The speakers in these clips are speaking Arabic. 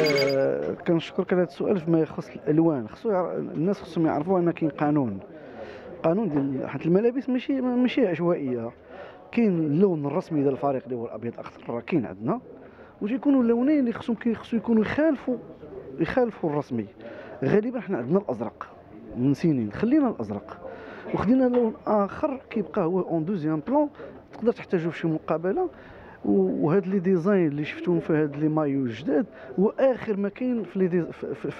آه، كنشكرك على هذا السؤال فيما يخص الألوان. خصو. الناس خصهم يعرفوا ان كاين قانون. قانون ديال حيت الملابس ماشي ماشي عشوائية. كاين اللون الرسمي ديال الفريق اللي هو الأبيض الأخضر راه كاين عندنا. وتيكونوا اللونين اللي خصهم خصو يكونوا يخالفوا يخالفوا الرسمي. غالبا حنا عندنا الأزرق. من سنين. خلينا الأزرق. وخدينا لون آخر كيبقى هو un deuxième بلون تقدر تحتاجو في شي مقابلة. وهاد les designs اللي شفتهم في هاد لي مايو الجداد هو آخر ما كاين في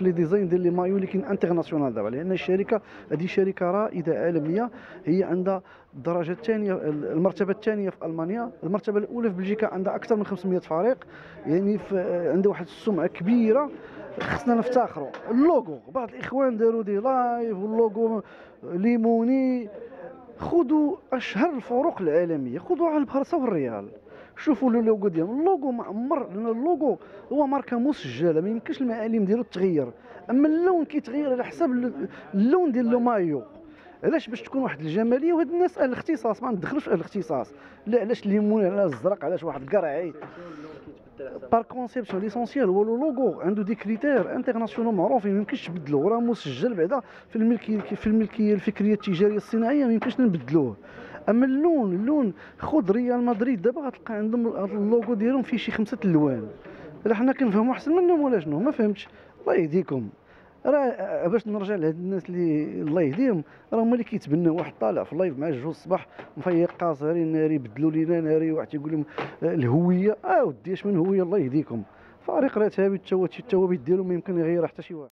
les designs ديال les maillots اللي كاين international دابا لأن الشركة هذه شركة رائدة عالمية هي عندها الدرجة الثانية المرتبة الثانية في ألمانيا المرتبة الأولى في بلجيكا عندها أكثر من 500 فريق يعني عندها واحد السمعة كبيرة خصنا نفتخروا اللوغو بعض الإخوان داروا des lives وال logo ليموني خذوا أشهر الفروق العالمية خذوا على البارسا والريال. شوفوا اللوغو ديالهم اللوغو معمر لأن اللوغو هو ماركة مسجلة ما يمكنش المعالم ديالو تغير أما اللون كيتغير على حسب اللون ديال le maillot. علاش؟ باش تكون واحد الجمالية وهاد الناس أهل الاختصاص ما ندخلوش أهل الاختصاص. لا علاش الليمون علاش الزرق؟ علاش واحد القرعي؟ par conception l'essentiel هو le logo عنده des critères internationaux معروفين. ما يمكنش تبدلوه. راه مسجل بعدا في الملكيه في الملكية الفكرية التجارية الصناعية ما يمكنش نبدلوه. أما اللون اللون خذ ريال مدريد دابا غتلقى عندهم اللوغو ديالهم فيه شي خمسة الوان راه حنا كنفهموا أحسن منهم ولا شنو؟ ما فهمتش. الله يهديكم. راه باش نرجع لهاد الناس اللي الله يهديهم راه هما اللي كيتبناو واحد طالع في ال live مع جوج الصباح مفيق قاصرين ناري بدلوا لينا ناري واحد تيقول لهم آه، الهوية. آه ودي اش من هوية؟ الله يهديكم. فريق راه ثابت الثوابت الثوابت ديالو ما يمكن يغير حتى شي واحد.